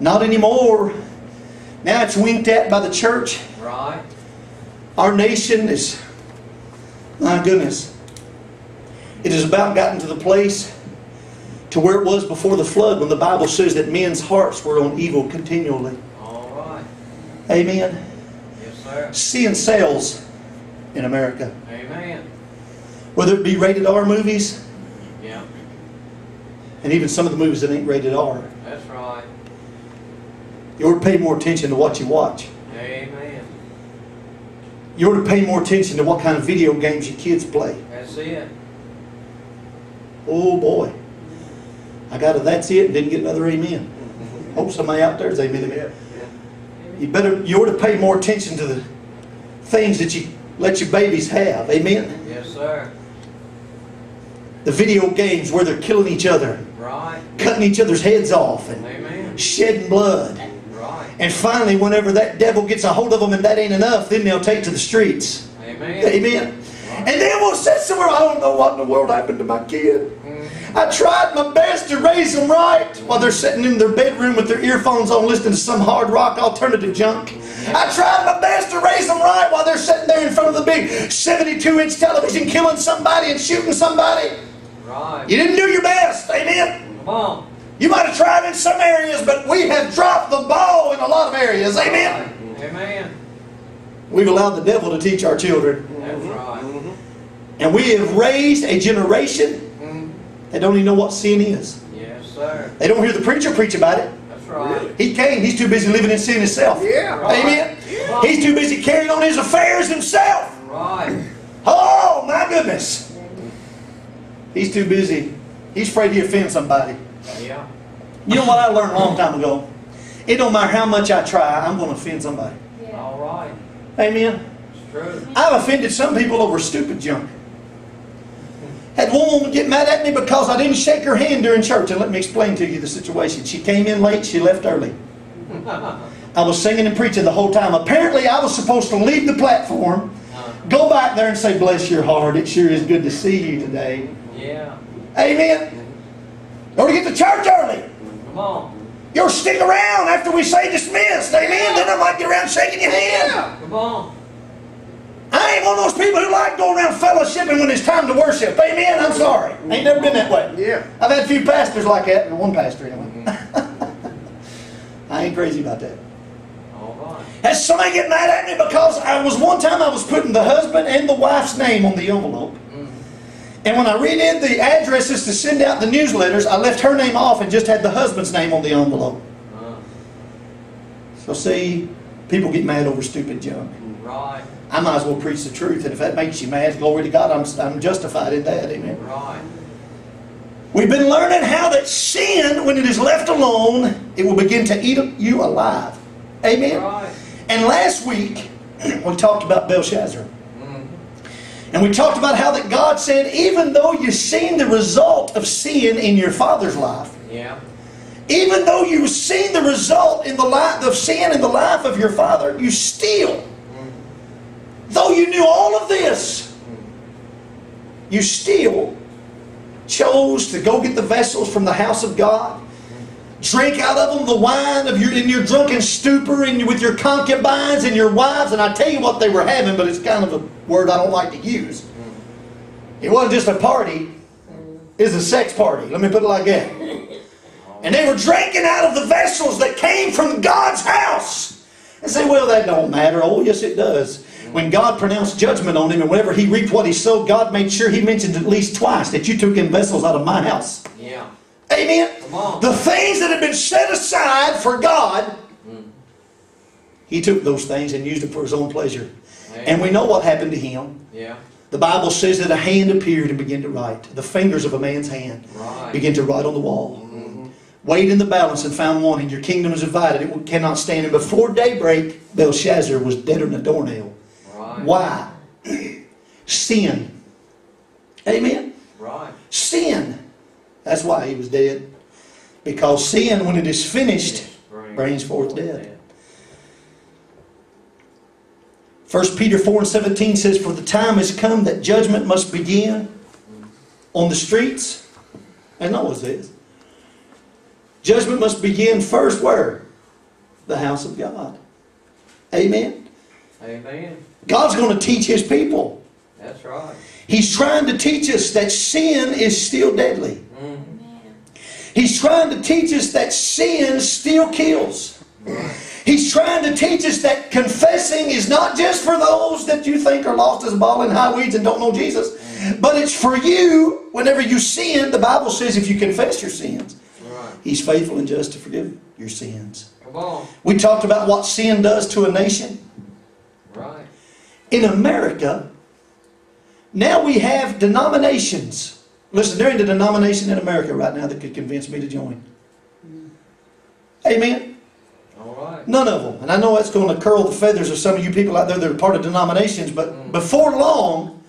Not anymore. Now it's winked at by the church. Right. Our nation is, my goodness, it has about gotten to the place to where it was before the flood when the Bible says that men's hearts were on evil continually. All right. Amen. Yes, sir. Sin sells in America. Amen. Whether it be rated R movies, Yeah. and even some of the movies that ain't rated R. That's right. You ought to pay more attention to what you watch. Amen. You ought to pay more attention to what kind of video games your kids play. That's it. Oh boy. I got a that's it and didn't get another amen. Hope somebody out there is amen. amen. You better you ought to pay more attention to the things that you let your babies have. Amen. Yes, sir. The video games where they're killing each other, Right. cutting each other's heads off, and Amen. shedding blood. And finally, whenever that devil gets a hold of them and that ain't enough, then they'll take to the streets. Amen. Amen. And then we'll sit somewhere, I don't know what in the world happened to my kid. I tried my best to raise them right while they're sitting in their bedroom with their earphones on listening to some hard rock alternative junk. I tried my best to raise them right while they're sitting there in front of the big 72 inch television killing somebody and shooting somebody. Right. You didn't do your best. Amen. Come on. You might have tried in some areas, but we have dropped the ball in a lot of areas. Amen. Amen. We've allowed the devil to teach our children. That's right. Mm-hmm. And we have raised a generation mm-hmm. that don't even know what sin is. Yes, sir. They don't hear the preacher preach about it. That's right. He came, he's too busy living in sin himself. Yeah. Amen. He's too busy carrying on his affairs himself. Right. Oh, my goodness. He's too busy. He's afraid he offend somebody. Yeah. You know what I learned a long time ago? It don't matter how much I try, I'm going to offend somebody. All right. Amen. It's true. I've offended some people over stupid junk. Had one woman get mad at me because I didn't shake her hand during church. And let me explain to you the situation. She came in late, she left early. I was singing and preaching the whole time. Apparently, I was supposed to leave the platform, uh-huh. go back there and say, Bless your heart, it sure is good to see you today. Yeah. Amen. Or to get to church early. Come on. You'll stick around after we say dismissed. Amen. Then I might get around shaking your hand. Yeah. Come on. I ain't one of those people who like going around fellowshipping when it's time to worship. Amen. I'm sorry. Ain't never been that way. Yeah. I've had a few pastors like that, and one pastor anyway. I ain't crazy about that. All right. Had somebody get mad at me because I was one time I was putting the husband and the wife's name on the envelope. And when I redid the addresses to send out the newsletters, I left her name off and just had the husband's name on the envelope. So see, people get mad over stupid junk. right. I might as well preach the truth, and if that makes you mad, glory to God, I'm, I'm justified in that. Amen. Right. We've been learning how that sin, when it is left alone, it will begin to eat you alive. Amen. Right. And last week, we talked about Belshazzar. And we talked about how that God said, even though you've seen the result of sin in your father's life, Yeah. even though you've seen the result in the life of sin in the life of your father, you still, though you knew all of this, you still chose to go get the vessels from the house of God, drink out of them the wine of your in your drunken stupor and with your concubines and your wives. And I tell you what they were having, but it's kind of a word I don't like to use. It wasn't just a party; it's a sex party. Let me put it like that. And they were drinking out of the vessels that came from God's house. And say, well, that don't matter. Oh, yes, it does. When God pronounced judgment on him and whenever he reaped what he sowed, God made sure he mentioned at least twice that you took in vessels out of my house. Amen. The things that had been set aside for God, he took those things and used them for his own pleasure. And we know what happened to him. Yeah. The Bible says that a hand appeared and began to write. The fingers of a man's hand Right. began to write on the wall. Weighed in the balance and found one, and your kingdom is divided. It cannot stand. And before daybreak, Belshazzar was deader than a doornail. Right. Why? Sin. Amen. Right. Sin. That's why he was dead. Because sin, when it is finished, brings forth death. 1 Peter 4 and 17 says, For the time has come that judgment must begin on the streets. And Noah says. Judgment must begin first where? the house of God. Amen. Amen. God's going to teach His people. That's right. He's trying to teach us that sin is still deadly. He's trying to teach us that sin still kills. He's trying to teach us that confessing is not just for those that you think are lost as a ball in high weeds and don't know Jesus, but it's for you whenever you sin. The Bible says if you confess your sins, He's faithful and just to forgive your sins. Come on. We talked about what sin does to a nation. Right. In America, now we have denominations. Listen, there ain't a denomination in America right now that could convince me to join. Amen. All right. None of them. And I know that's going to curl the feathers of some of you people out there that are part of denominations, but before long,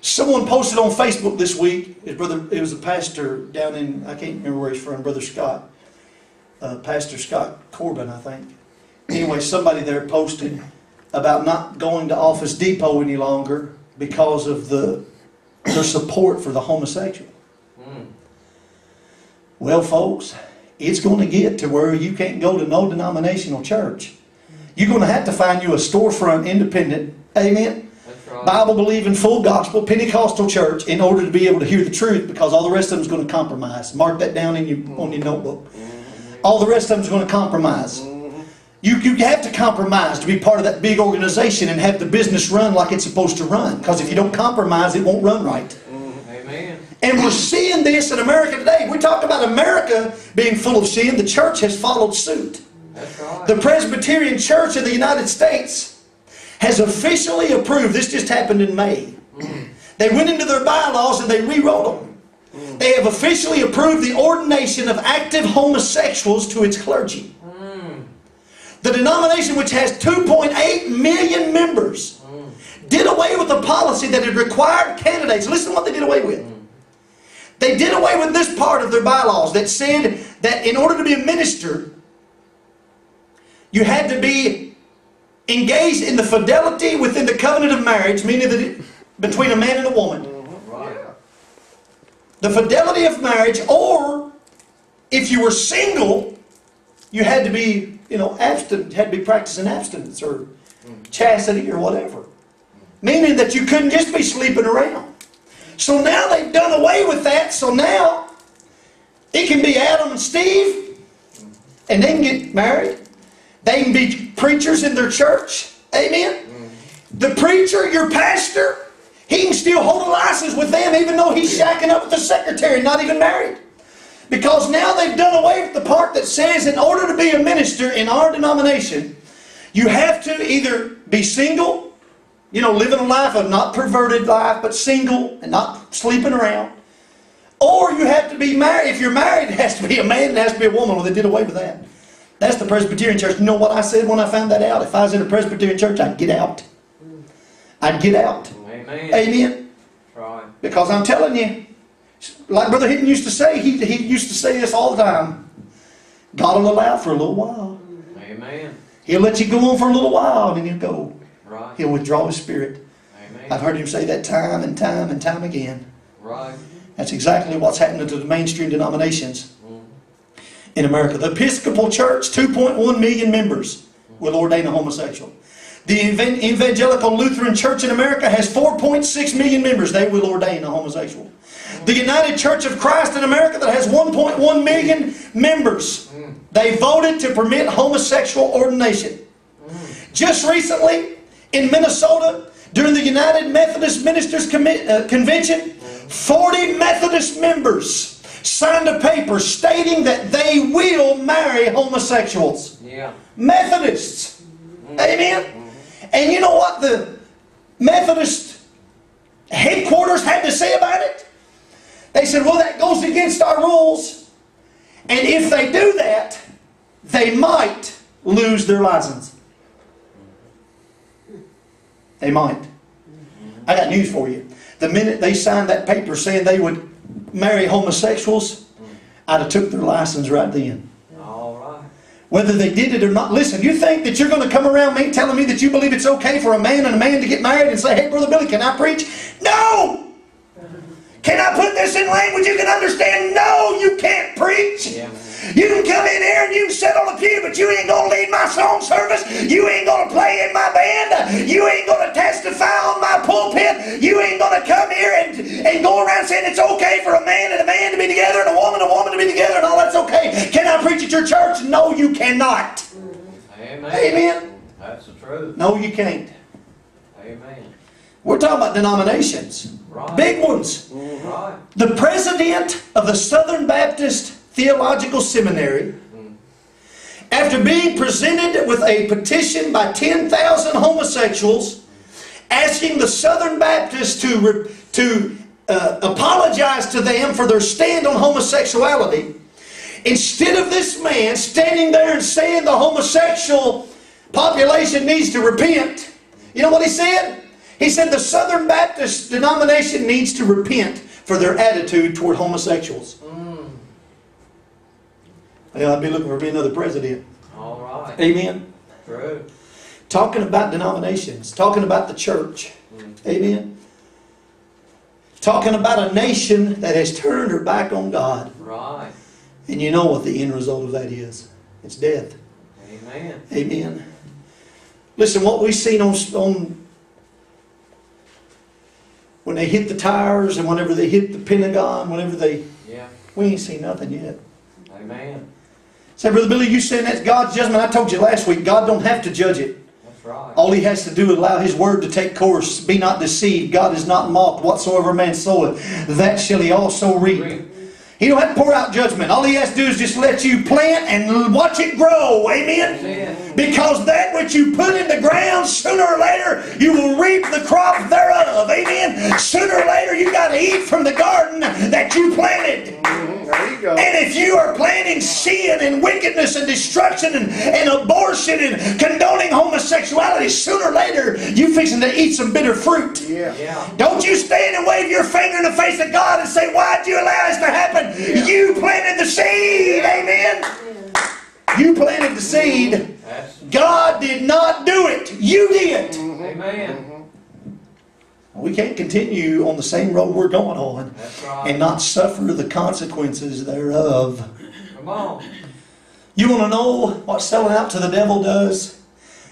someone posted on Facebook this week, his brother, it was a pastor down in, I can't remember where he's from, Brother Scott, uh, Pastor Scott Corbin, I think. Anyway, somebody there posted about not going to Office Depot any longer because of the their support for the homosexual. Mm. Well, folks, it's going to get to where you can't go to no denominational church. You're going to have to find you a storefront independent, amen, right. Bible believing, full gospel, Pentecostal church in order to be able to hear the truth because all the rest of them is going to compromise. Mark that down in your, on your notebook. All the rest of them is going to compromise. You, you have to compromise to be part of that big organization and have the business run like it's supposed to run. Because if you don't compromise, it won't run right. Mm-hmm. Amen. And we're seeing this in America today. We talk about America being full of sin. The church has followed suit. That's right. The Presbyterian Church of the United States has officially approved, this just happened in May. Mm. They went into their bylaws and they rewrote them. Mm. They have officially approved the ordination of active homosexuals to its clergy. The denomination, which has 2.8 million members, did away with a policy that had required candidates. Listen to what they did away with. They did away with this part of their bylaws that said that in order to be a minister, you had to be engaged in the fidelity within the covenant of marriage, meaning that it, between a man and a woman. The fidelity of marriage, or if you were single, you had to be, you know, abstinent, had to be practicing abstinence or chastity or whatever. Meaning that you couldn't just be sleeping around. So now they've done away with that, so now it can be Adam and Steve, and they can get married. They can be preachers in their church. Amen. The preacher, your pastor, he can still hold a license with them even though he's shacking up with the secretary, not even married. Because now they've done away with the part that says in order to be a minister in our denomination, you have to either be single, you know, living a life of not perverted life, but single and not sleeping around. Or you have to be married. If you're married, it has to be a man, it has to be a woman. Well, they did away with that. That's the Presbyterian church. You know what I said when I found that out? If I was in a Presbyterian church, I'd get out. I'd get out. Amen. Amen. Right. Because I'm telling you, like Brother Hinton used to say, he, he used to say this all the time. God will allow for a little while. Amen. He'll let you go on for a little while and then he'll go. Right. He'll withdraw his spirit. I've heard him say that time and time and time again. Right. That's exactly what's happening to the mainstream denominations mm-hmm. in America. The Episcopal Church, 2.1 million members, will ordain a homosexual. The Evangelical Lutheran Church in America has 4.6 million members. They will ordain a homosexual. The United Church of Christ in America that has 1.1 million members. They voted to permit homosexual ordination. Just recently in Minnesota, during the United Methodist Ministers Commi- uh, Convention, 40 Methodist members signed a paper stating that they will marry homosexuals. Yeah. Methodists. Amen. And you know what the Methodist headquarters had to say about it? They said, well, that goes against our rules. And if they do that, they might lose their license. They might. I got news for you. The minute they signed that paper saying they would marry homosexuals, I'd have took their license right then. All right. Whether they did it or not. Listen, you think that you're going to come around me telling me that you believe it's okay for a man and a man to get married and say, hey, Brother Billy, can I preach? No! Can I put this in language you can understand? No, you can't preach. Yeah. You can come in here and you can sit on a pew, but you ain't gonna lead my song service. You ain't gonna play in my band. You ain't gonna testify on my pulpit. You ain't gonna come here and, and go around saying it's okay for a man and a man to be together and a woman and a woman to be together and all that's okay. Can I preach at your church? No, you cannot. Amen. Amen. That's the truth. No, you can't. Amen. We're talking about denominations. Right. Big ones. Right. The president of the Southern Baptist Theological Seminary, after being presented with a petition by 10,000 homosexuals asking the Southern Baptists to, re- to uh, apologize to them for their stand on homosexuality, instead of this man standing there and saying the homosexual population needs to repent, you know what he said? He said the Southern Baptist denomination needs to repent for their attitude toward homosexuals. Mm. Well, I'd be looking for me another president. All right. Amen. True. Talking about denominations, talking about the church. Mm. Amen. Talking about a nation that has turned her back on God. Right. And you know what the end result of that is it's death. Amen. Amen. Listen, what we've seen on, on when they hit the tires and whenever they hit the Pentagon, whenever they, Yeah. we ain't seen nothing yet. Amen. Say, Brother Billy, you saying that's God's judgment? I told you last week, God don't have to judge it. That's right. All he has to do is allow his word to take course. Be not deceived. God is not mocked. Whatsoever man soweth, that shall he also reap. Reap. He don't have to pour out judgment. All he has to do is just let you plant and watch it grow. Amen? Amen. Because that which you put in the ground, sooner or later, you will reap the crop thereof. Amen? Sooner or later, you got to eat from the garden that you planted. Mm-hmm. There you go. And if you are planting sin and wickedness and destruction and, and abortion and condoning homosexuality, sooner or later you fixing to eat some bitter fruit. Yeah. Yeah. Don't you stand and wave your finger in the face of God and say, Why'd you allow this to happen? You planted the seed. Amen. You planted the seed. God did not do it. You did. Amen. We can't continue on the same road we're going on right. and not suffer the consequences thereof. Come on. You want to know what selling out to the devil does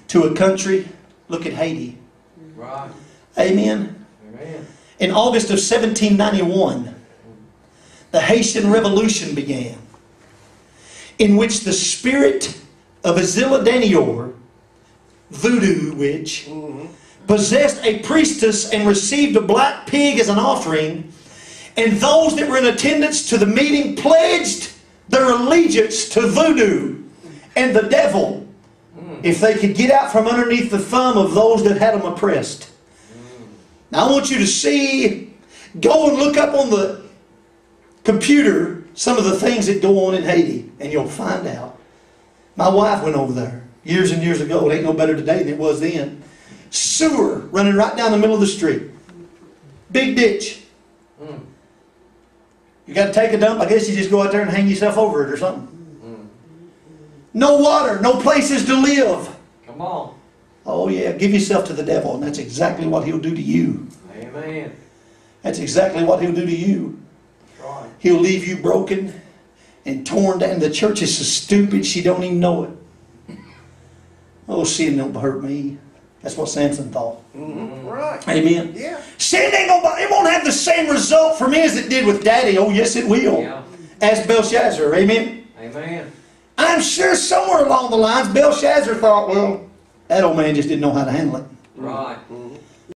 to a country? Look at Haiti. Right. Amen. Amen. In August of 1791, the Haitian Revolution began, in which the spirit of Ezili Dantor, voodoo witch, possessed a priestess and received a black pig as an offering, and those that were in attendance to the meeting pledged their allegiance to voodoo and the devil if they could get out from underneath the thumb of those that had them oppressed. Now I want you to see, go and look up on the computer some of the things that go on in Haiti, and you'll find out. My wife went over there years and years ago. It ain't no better today than it was then. Sewer running right down the middle of the street. Big ditch. Mm. You got to take a dump. I guess you just go out there and hang yourself over it or something. No water, no places to live. Come on. Oh, yeah, give yourself to the devil, and that's exactly what he'll do to you. Amen. That's exactly what he'll do to you. Right. He'll leave you broken and torn down. The church is so stupid she don't even know it. Oh, sin don't hurt me. That's what Samson thought. Mm-hmm. Right. Amen. Yeah. Sin ain't gonna, it won't have the same result for me as it did with Daddy. Oh, yes, it will. Yeah. As Belshazzar. Amen. Amen. I'm sure somewhere along the lines, Belshazzar thought, well, that old man just didn't know how to handle it. Right.